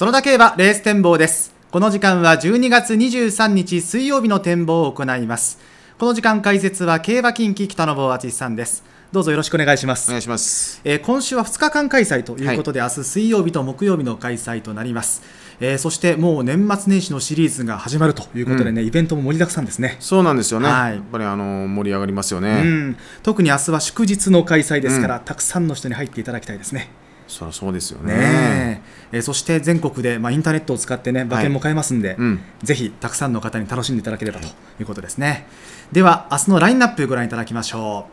そのだけはレース展望です。この時間は12月23日水曜日の展望を行います。この時間解説は競馬近畿北野坊敦さんです。どうぞよろしくお願いします。お願いします。えー今週は2日間開催ということで、明日水曜日と木曜日の開催となります。えーそしてもう年末年始のシリーズが始まるということでね、イベントも盛りだくさんですね。そうなんですよね。はいやっぱりあの盛り上がりますようね。ん、特に明日は祝日の開催ですから、たくさんの人に入っていただきたいですね。そりゃそうですよね。ねえ。えーそして全国で、まあ、インターネットを使ってね馬券も買えますんで、うん。ぜひたくさんの方に楽しんでいただければとい。うことですね、では明日のラインナップご覧いただきましょ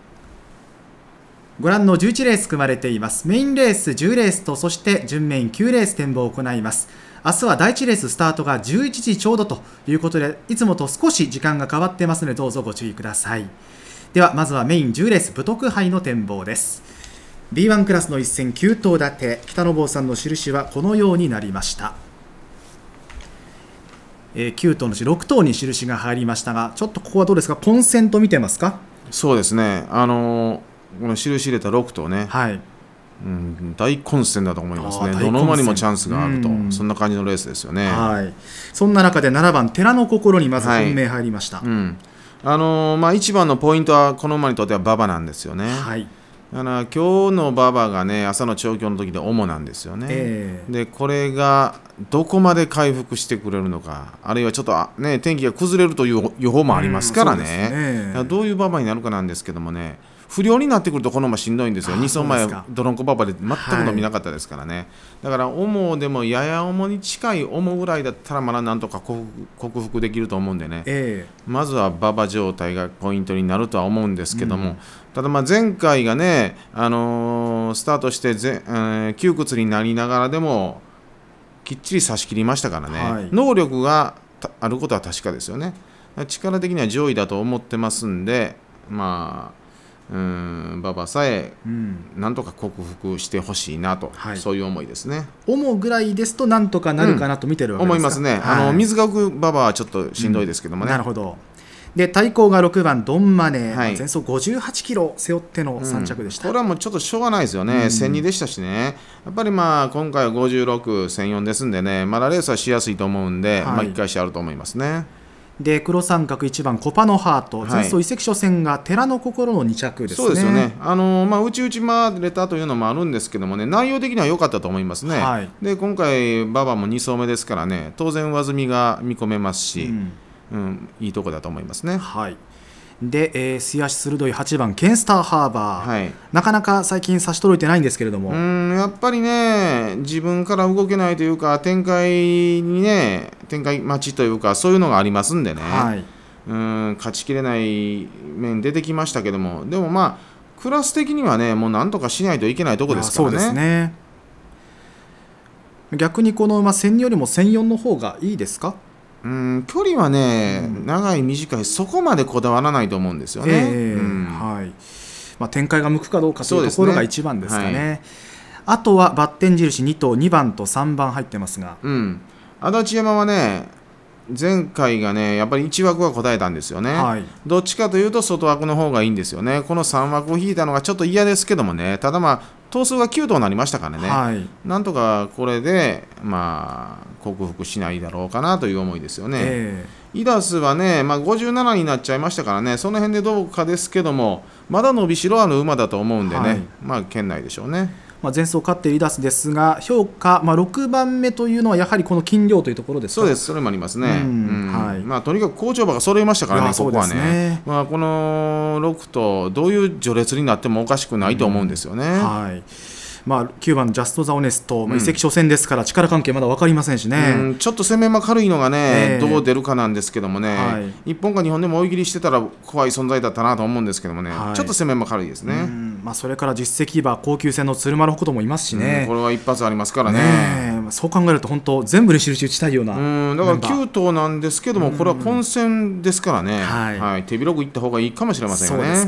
う。ご覧の11レース組まれています。メインレース10レースとそして準メイン9レース展望を行います。明日は第1レーススタートが11時ちょうどということでいつもと少し時間が変わってますのでどうぞご注意ください。ではまずはメイン10レース武徳杯の展望です B1 クラスの一戦9頭立て。北野坊さんの印はこのようになりました、えー9頭のうち6頭に印が入りましたがちょっとここはどうですか？混戦と見てますか？そうですね。あのこの印入れた6頭ね、はい。うん、大混戦だと思いますね。どの馬にもチャンスがあると。うん、そんな感じのレースですよね。はい。そんな中で7番寺の心にまずはい。本命入りました。うん。あのまあ一番のポイントはこの馬にとっては馬場なんですよね。はい、だから今日の馬場がね朝の調教の時で主なんですよね。えーでこれがどこまで回復してくれるのかあるいはちょっとあ、ね、天気が崩れるという予報もありますからうんそうですね。どういう馬場になるかなんですけどもね不良になってくるとこの馬しんどいんですよ。あ2走前ドロンコ馬場で全く伸びなかったですからね、だから重でもやや重に近い重ぐらいだったらまだなんとか克服できると思うんでね。えまずは馬場状態がポイントになるとは思うんですけども、ただまあ前回がね、あのースタートしてぜ、えー窮屈になりながらでもきっちり差し切りましたからね、はい。能力がたあることは確かですよね。力的には上位だと思ってますんでまあうーん馬場さえーうん、なんとか克服してほしいなと、はい。そういう思いですね。主ぐらいですとなんとかなるかなと見てるわけですか、思いますね、あはい。の水が浮く馬場はちょっとしんどいですけどもね、なるほど。で対抗が6番ドンマネ、はい。前走58キロ背負っての3着でした。これはもうちょっとしょうがないですよね、うん。1002でしたしね、やっぱりまあ今回は56、1004ですんでね、まだレースはしやすいと思うんで、はい。まあ1回しあると思いますね。で黒三角1番コパノハート、はい。前走移籍初戦が寺の心の2着ですね。そうですよね、あのまあ、内々回れたというのもあるんですけどもね、内容的には良かったと思いますね。はい。で今回、馬場も2走目ですからね、当然、上積みが見込めますし、うんうんいいとこだと思いますね。はい。で、えー、素足鋭い8番ケンスターハーバー、はいなかなか最近差し届いてないんですけれども、うんやっぱりね、自分から動けないというか、展開にね、展開待ちというか、そういうのがありますんでね。はい。うん勝ちきれない面出てきましたけども、でもまあ、クラス的にはね、もうなんとかしないといけないとこですからね。あそうですね。逆にこの馬1000よりも1004の方がいいですか？うん距離はね、長い、短い、そこまでこだわらないと思うんですよね。ええうん。はい。まあ、展開が向くかどうかというところが一番ですかね。はい。あとはバッテン印2頭2番と3番入ってますが、うん。足立山はね、前回がね、やっぱり1枠は答えたんですよね。はいどっちかというと外枠の方がいいんですよね。この3枠を引いたのがちょっと嫌ですけどもね、ただまあ、頭数が9頭になりましたからね。はいなんとかこれで、まあ、克服しないだろうかなという思いですよね。えイダスはね、まあ、57になっちゃいましたからね、その辺でどうかですけども、まだ伸びしろある馬だと思うんでね、はいまあ、県内でしょうね。えまあ、前走勝ってリダスですが評価、まあ、6番目というのはやはりこの斤量というところですか？そうです、それもありますね。うんはいまあ、とにかく好調馬が揃いましたからね、ここはね。まあ、この6とどういう序列になってもおかしくないと思うんですよね。はいまあ、9番ジャスト・ザ・オネスト、まあ、うん。移籍初戦ですから力関係まだ分かりませんしね、うん。ちょっと攻めま軽いのがね、ええ。どう出るかなんですけどもね、はい。1本か2本でも追い切りしてたら怖い存在だったなと思うんですけどもね、はい。ちょっと攻めま軽いですうね。ん。まあ、それから実績馬高級戦の鶴丸北斗もいますしうん。ねこれは一発ありますからね。ね。そう考えると本当全部に印打ちたいような、うん。だからメンバー。9頭なんですけども、これは混戦ですからね、はい。手広くいった方がいいかもしれませんそうよね。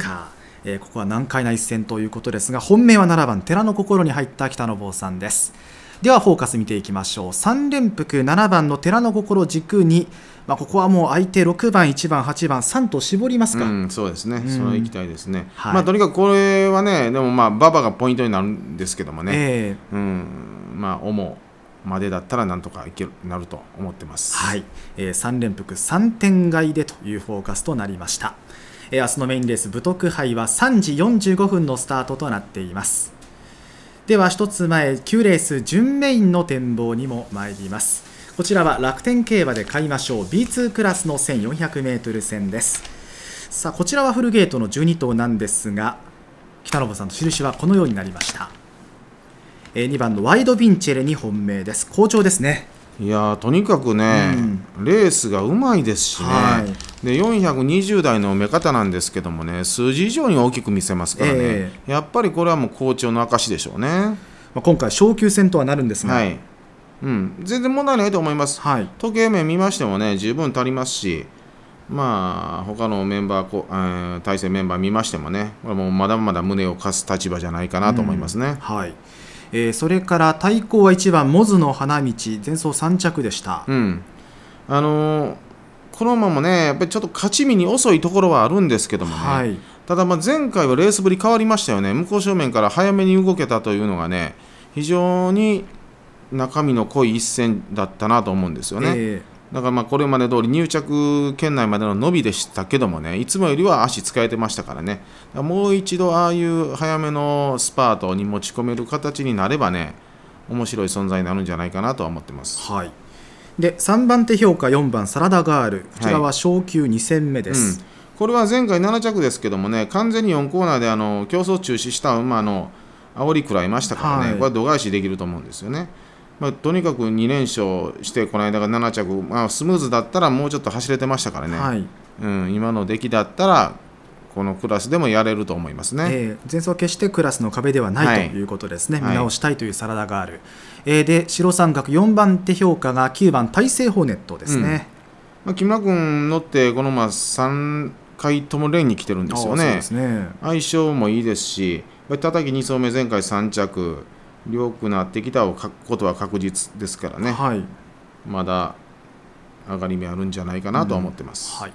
えーここは難解な一戦ということですが本命は7番寺の心に入った北野坊さんです。ではフォーカス見ていきましょう。3連複7番の寺の心軸に、まあ、ここはもう相手6番1番8番3と絞りますか、うん、そうですね、ん。それ行きたいですね。はい。まあ、とにかくこれはね、でもまあ、馬場がポイントになるんですけどもね、えうん、まあ、主までだったらなんとかいけるなると思ってます。はい、えー、3連複3点買いでというフォーカスとなりました、えー明日のメインレース武徳杯は3時45分のスタートとなっています。では一つ前9レース準メインの展望にも参ります。こちらは楽天競馬で買いましょう B2 クラスの 1400m 戦です。さあこちらはフルゲートの12頭なんですが北信さんの印はこのようになりました。えー2番のワイドビンチェレに本命です。好調ですね。いやーとにかくね、レースがうまいですしね、はで420代の目方なんですけどもね数字以上に大きく見せますからね、えやっぱりこれはもう好調の証でしょうね。まあ今回昇級戦とはなるんですが、はい。うん、全然問題ないと思います。はい。時計面見ましてもね十分足りますしまあ他のメンバーこ、えー対戦メンバー見ましてもねこれもうまだまだ胸を貸す立場じゃないかなと思いますね。はい。えーそれから対抗は1番モズの花道前走3着でした、うん、あのーこの馬もねやっぱりちょっと勝ち身に遅いところはあるんですけどもね、はい。ただまあ前回はレースぶり変わりましたよね。向こう正面から早めに動けたというのがね非常に中身の濃い一戦だったなと思うんですよね。えだからまあこれまで通り入着圏内までの伸びでしたけどもねいつもよりは足使えてましたからね。もう一度ああいう早めのスパートに持ち込める形になればね面白い存在になるんじゃないかなとは思ってます。ーはいで3番手評価4番サラダガール。こちらは昇級2戦目です、うん。これは前回7着ですけどもね完全に4コーナーであの競争中止した馬の煽り食らいましたからね、はい。これは度外視できると思うんですよね。まあ、とにかく2連勝してこの間が7着、まあ、スムーズだったらもうちょっと走れてましたからね、はい。うん、今の出来だったらこのクラスでもやれると思いますね。えー前走は決してクラスの壁ではない、はい。ということですね、はい。見直したいというサラダガール、えーで白三角4番手評価が9番大西ホーネットですね、まあ、木村君乗ってこのまま3回ともレーンに来てるんですよね。ね。相性もいいですし、叩き2走目、前回3着、良くなってきたことは確実ですからね、はい。まだ上がり目あるんじゃないかなとは思ってます。はい、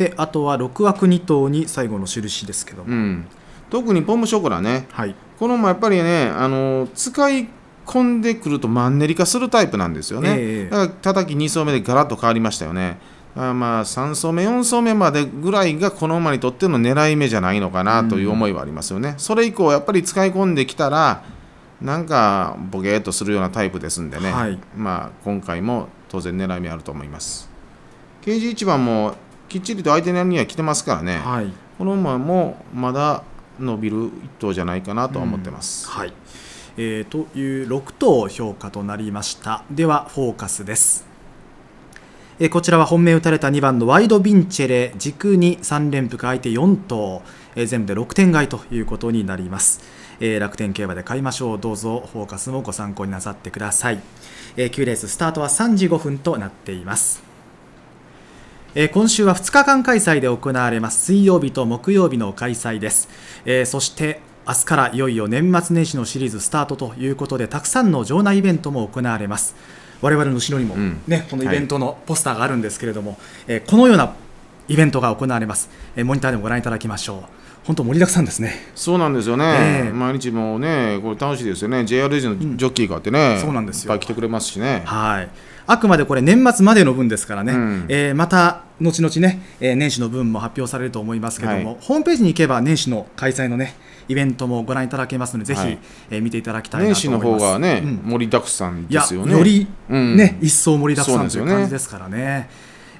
であとは6枠2頭に最後の印ですけども、うん、特にポムショコラね、はいこのまやっぱりね、あの使い込んでくるとマンネリ化するタイプなんですよね。ええだから叩き2走目でガラッと変わりましたよね。あまあ3走目、4走目までぐらいがこの馬にとっての狙い目じゃないのかなという思いはありますよね。それ以降、やっぱり使い込んできたら、なんかボケーっとするようなタイプですんでね、はいまあ、今回も当然狙い目あると思います。KG1 番もきっちりと相手には来てますからね、はい。この馬もまだ伸びる一頭じゃないかなとは思ってます。はい。えーという6頭評価となりました。ではフォーカスです、えーこちらは本命打たれた2番のワイドビンチェレ。軸に3連複相手4頭、えー全部で6点買いということになります、えー楽天競馬で買いましょう。どうぞフォーカスもご参考になさってください、えー9レーススタートは3時5分となっていますえー今週は2日間開催で行われます。水曜日と木曜日の開催です、えーそして明日からいよいよ年末年始のシリーズスタートということでたくさんの場内イベントも行われます。我々の後ろにも、うん。ねこのイベントのポスターがあるんですけれども、えーこのようなイベントが行われます、えーモニターでもご覧いただきましょう。本当盛りだくさんですね。そうなんですよね、ええ。毎日もうね、これ楽しいですよね、JR レジのジョッキーがあってね、そうなんですよ。いっぱい来てくれますしね、はいあくまでこれ年末までの分ですからね、うん。えーまた後々ね、えー年始の分も発表されると思いますけども、はい。ホームページに行けば年始の開催のねイベントもご覧いただけますので、ぜひ、はい。えー見ていただきたいなと年始の思います。方がね、うん盛りだくさんですよね。より、うん。ね一層盛りだくさんという感じですからね。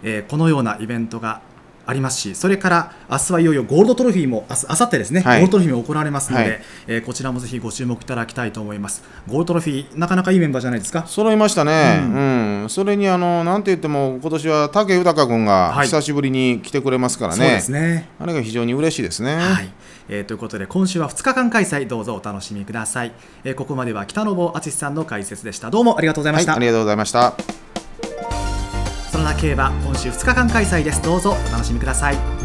えーこのようなイベントがありますしそれから明日はいよいよゴールドトロフィーも明日明後日ですね、はい。ゴールドトロフィーも行われますので、はい。えーこちらもぜひご注目いただきたいと思います。ゴールドトロフィーなかなかいいメンバーじゃないですか？揃いましたね、ううん。それにあのなんて言っても、今年は武豊君がはい。久しぶりに来てくれますからね、そうですね。あれが非常に嬉しいですね。はい、えーということで今週は2日間開催。どうぞお楽しみください、えーここまでは北野敦さんの解説でした。どうもありがとうございました、はいありがとうございました。競馬今週2日間開催です。どうぞお楽しみください。